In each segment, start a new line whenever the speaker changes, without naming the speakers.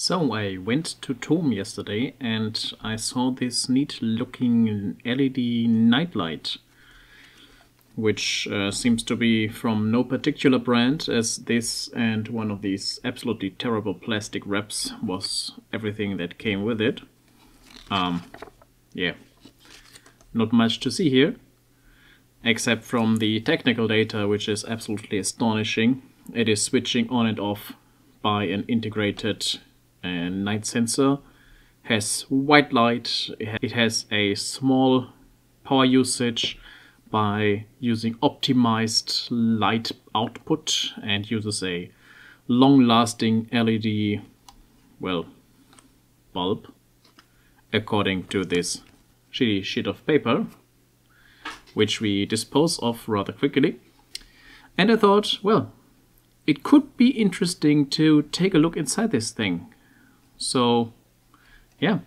So I went to Toom yesterday and I saw this neat looking LED nightlight which uh, seems to be from no particular brand as this and one of these absolutely terrible plastic wraps was everything that came with it. Um, yeah, not much to see here except from the technical data which is absolutely astonishing. It is switching on and off by an integrated and night sensor has white light. It has a small power usage by using optimized light output and uses a long-lasting LED well bulb according to this shitty sheet of paper which we dispose of rather quickly. And I thought well it could be interesting to take a look inside this thing so yeah,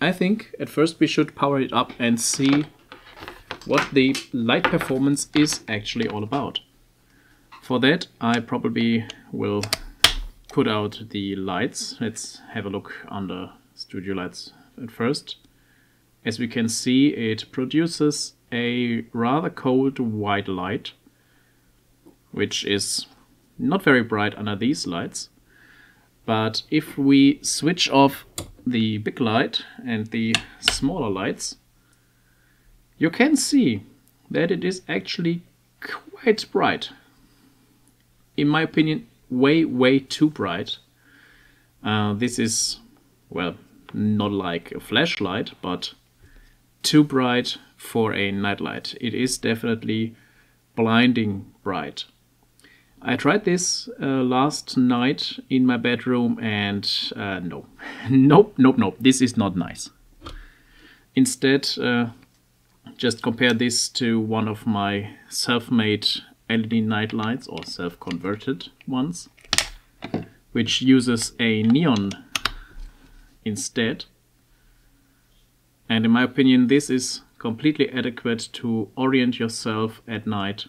I think at first we should power it up and see what the light performance is actually all about. For that I probably will put out the lights. Let's have a look under studio lights at first. As we can see it produces a rather cold white light which is not very bright under these lights but if we switch off the big light and the smaller lights, you can see that it is actually quite bright. In my opinion, way, way too bright. Uh, this is, well, not like a flashlight, but too bright for a nightlight. It is definitely blinding bright. I tried this uh, last night in my bedroom and uh, no, nope, nope, nope, this is not nice. Instead, uh, just compare this to one of my self-made LED night lights or self-converted ones, which uses a neon instead. And in my opinion, this is completely adequate to orient yourself at night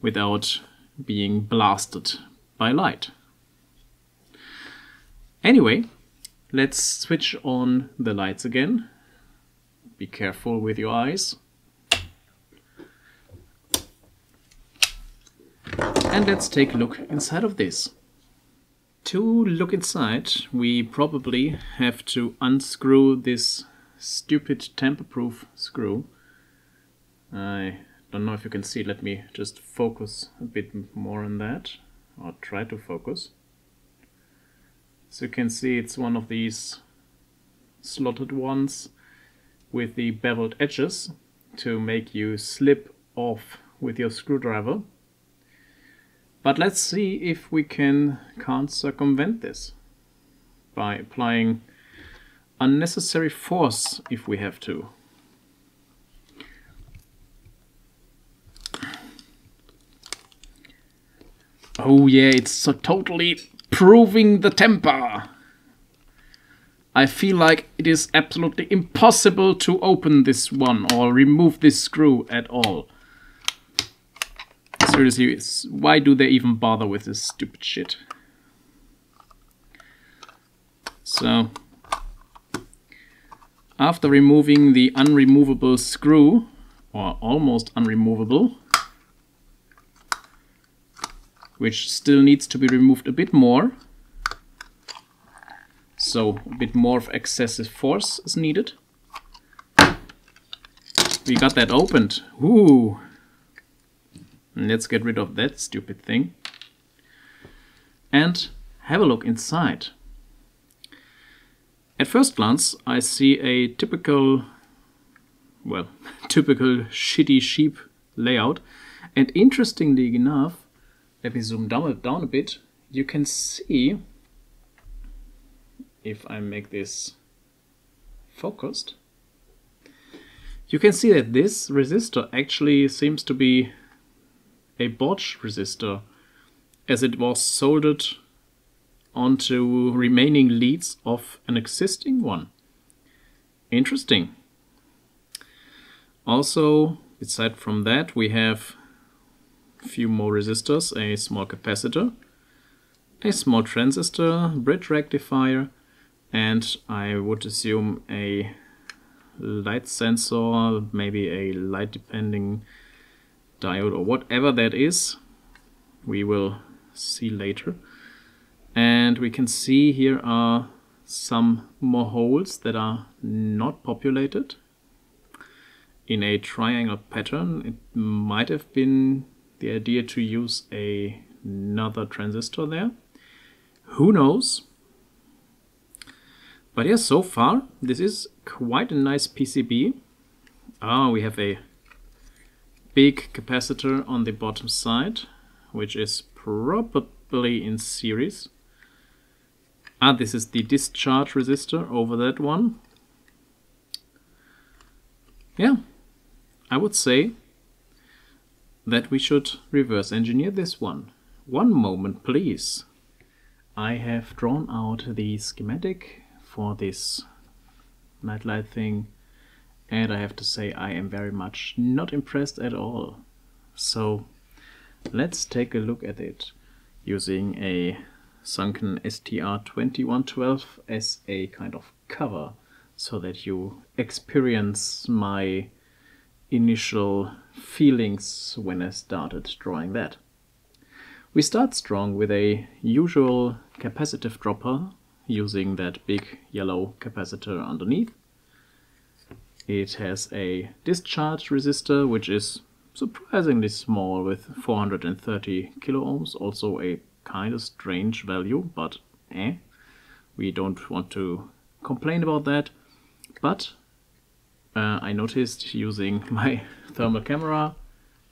without being blasted by light. Anyway, let's switch on the lights again. Be careful with your eyes. And let's take a look inside of this. To look inside, we probably have to unscrew this stupid tamper-proof screw. I don't know if you can see let me just focus a bit more on that or try to focus. So you can see it's one of these slotted ones with the beveled edges to make you slip off with your screwdriver. But let's see if we can can't circumvent this by applying unnecessary force if we have to Oh yeah, it's so totally proving the temper. I feel like it is absolutely impossible to open this one or remove this screw at all. Seriously, why do they even bother with this stupid shit? So, after removing the unremovable screw, or almost unremovable, which still needs to be removed a bit more. So a bit more of excessive force is needed. We got that opened. Ooh. Let's get rid of that stupid thing. And have a look inside. At first glance, I see a typical, well, typical shitty sheep layout. And interestingly enough, let me zoom down, down a bit, you can see, if I make this focused, you can see that this resistor actually seems to be a botch resistor as it was soldered onto remaining leads of an existing one. Interesting. Also, aside from that, we have few more resistors, a small capacitor, a small transistor, bridge rectifier, and I would assume a light sensor, maybe a light depending diode or whatever that is. We will see later. And we can see here are some more holes that are not populated in a triangle pattern. It might have been the idea to use a, another transistor there. Who knows? But yeah, so far this is quite a nice PCB. Ah, we have a big capacitor on the bottom side, which is probably in series. Ah, this is the discharge resistor over that one. Yeah, I would say that we should reverse engineer this one. One moment, please. I have drawn out the schematic for this nightlight thing and I have to say I am very much not impressed at all. So let's take a look at it using a Sanken STR2112 as a kind of cover so that you experience my initial feelings when I started drawing that. We start strong with a usual capacitive dropper using that big yellow capacitor underneath. It has a discharge resistor which is surprisingly small with 430 kilo ohms, also a kind of strange value, but eh, we don't want to complain about that. But uh, I noticed using my thermal camera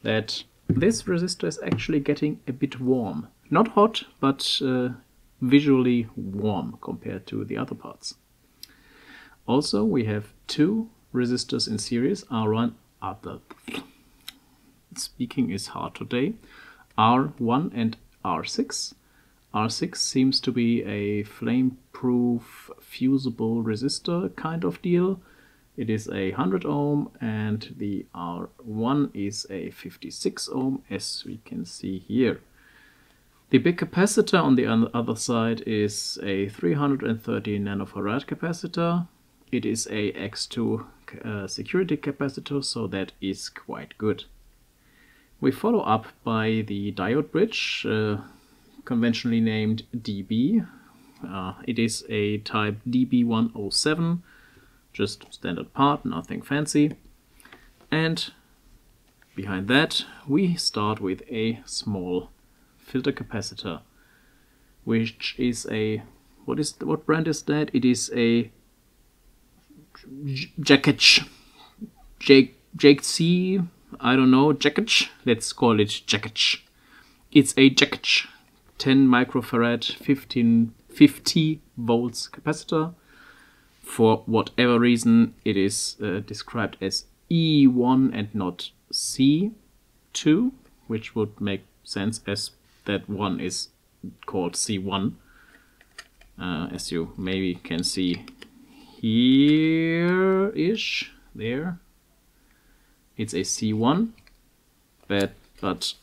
that this resistor is actually getting a bit warm. Not hot, but uh, visually warm compared to the other parts. Also, we have two resistors in series, R1, other. Speaking is hard today. R1 and R6. R6 seems to be a flame-proof fusible resistor kind of deal. It is a 100 ohm and the R1 is a 56 ohm as we can see here. The big capacitor on the other side is a 330 nanofarad capacitor. It is a X2 uh, security capacitor, so that is quite good. We follow up by the diode bridge, uh, conventionally named DB. Uh, it is a type DB107, just standard part, nothing fancy. And behind that we start with a small filter capacitor, which is a what is what brand is that? It is a Jackage, Jake Jake C. I don't know Jackage. Let's call it Jackage. It's a Jackage, 10 microfarad, 15 50 volts capacitor. For whatever reason, it is uh, described as E1 and not C2, which would make sense as that one is called C1 uh, as you maybe can see here ish there. It's a C1 but but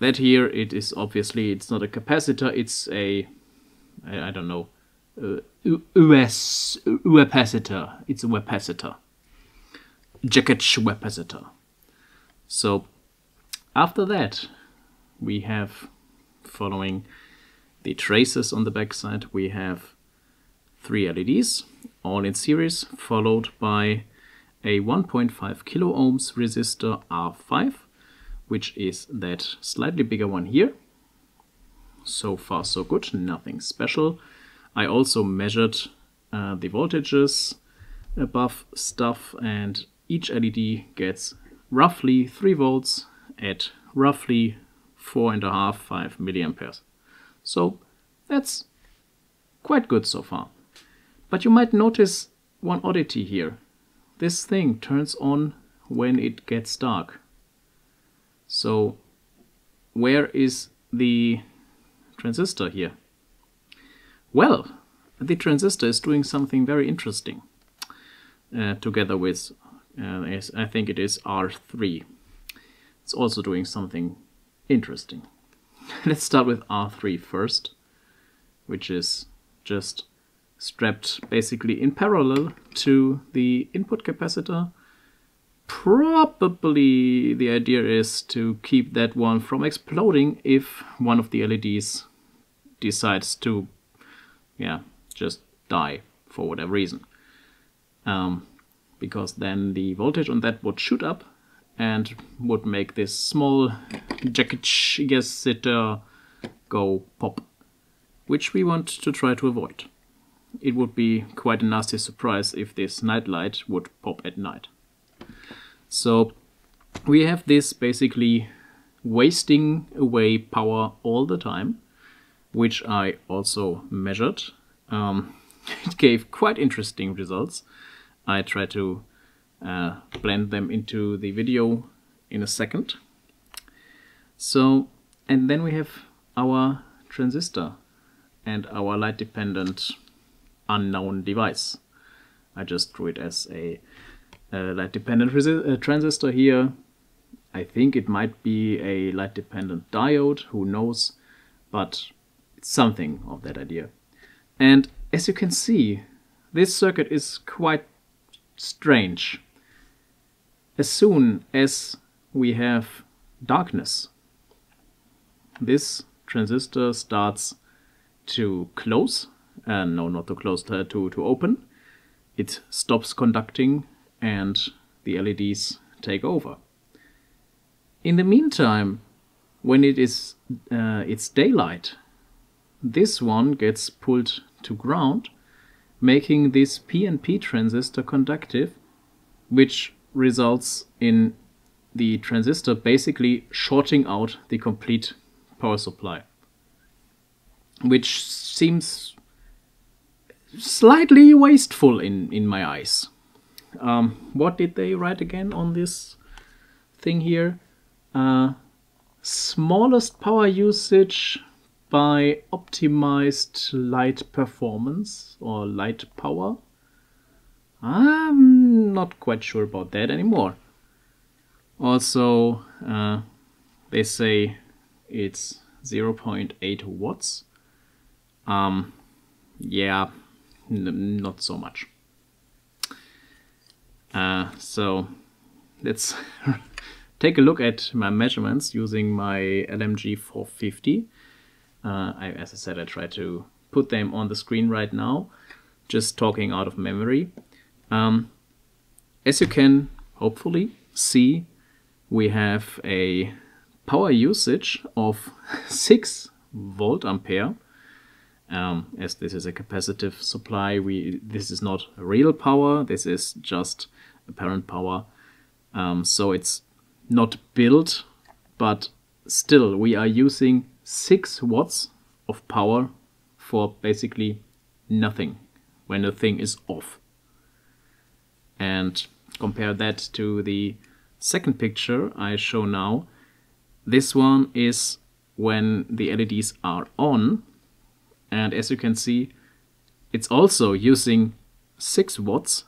that here it is obviously it's not a capacitor it's a I, I don't know Uh, US capacitor it's a capacitor jacket capacitor so after that we have following the traces on the backside, we have three LEDs, all in series, followed by a 1.5 kilo ohms resistor R5, which is that slightly bigger one here. So far so good, nothing special. I also measured uh, the voltages above stuff and each LED gets roughly 3 volts at roughly four and a half, five milliamperes. So that's quite good so far. But you might notice one oddity here. This thing turns on when it gets dark. So where is the transistor here? Well, the transistor is doing something very interesting uh, together with, uh, I think it is R3. It's also doing something interesting. Let's start with R3 first. which is just strapped basically in parallel to the input capacitor. Probably the idea is to keep that one from exploding if one of the LEDs decides to, yeah, just die for whatever reason. Um, because then the voltage on that would shoot up and would make this small jacket capacitor go pop, which we want to try to avoid. It would be quite a nasty surprise if this night light would pop at night. So we have this basically wasting away power all the time, which I also measured. Um, it gave quite interesting results. I try to uh, blend them into the video in a second. So, and then we have our transistor and our light dependent unknown device. I just drew it as a, a light dependent uh, transistor here. I think it might be a light dependent diode, who knows, but something of that idea. And as you can see, this circuit is quite strange. As soon as we have darkness, this transistor starts to close, uh, no, not to close, to, to, to open. It stops conducting and the LEDs take over. In the meantime, when it is uh, it's daylight, this one gets pulled to ground making this PNP transistor conductive, which results in the transistor basically shorting out the complete power supply, which seems slightly wasteful in, in my eyes. Um, what did they write again on this thing here? Uh, smallest power usage by optimized light performance or light power. I'm not quite sure about that anymore. Also, uh, they say it's 0.8 watts. Um, yeah, not so much. Uh, so let's take a look at my measurements using my LMG 450. Uh, I, as I said, I try to put them on the screen right now, just talking out of memory. Um, as you can hopefully see, we have a power usage of 6 volt ampere. Um, as this is a capacitive supply, we this is not real power, this is just apparent power. Um, so it's not built, but still we are using 6 watts of power for basically nothing when the thing is off. And compare that to the second picture I show now. This one is when the LEDs are on and as you can see it's also using 6 watts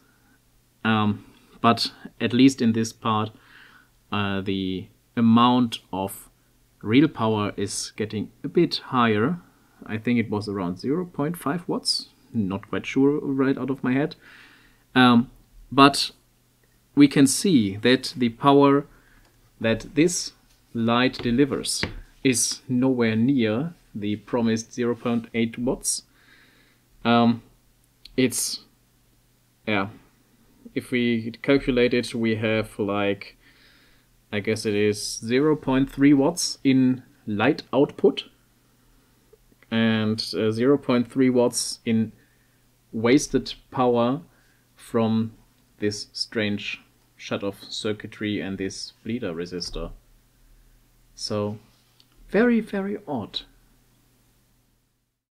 um, but at least in this part uh, the amount of real power is getting a bit higher. I think it was around 0.5 watts, not quite sure right out of my head. Um, but we can see that the power that this light delivers is nowhere near the promised 0.8 watts. Um, it's, yeah, if we calculate it, we have like I guess it is 0.3 watts in light output and uh, 0.3 watts in wasted power from this strange shut-off circuitry and this bleeder resistor. So very, very odd.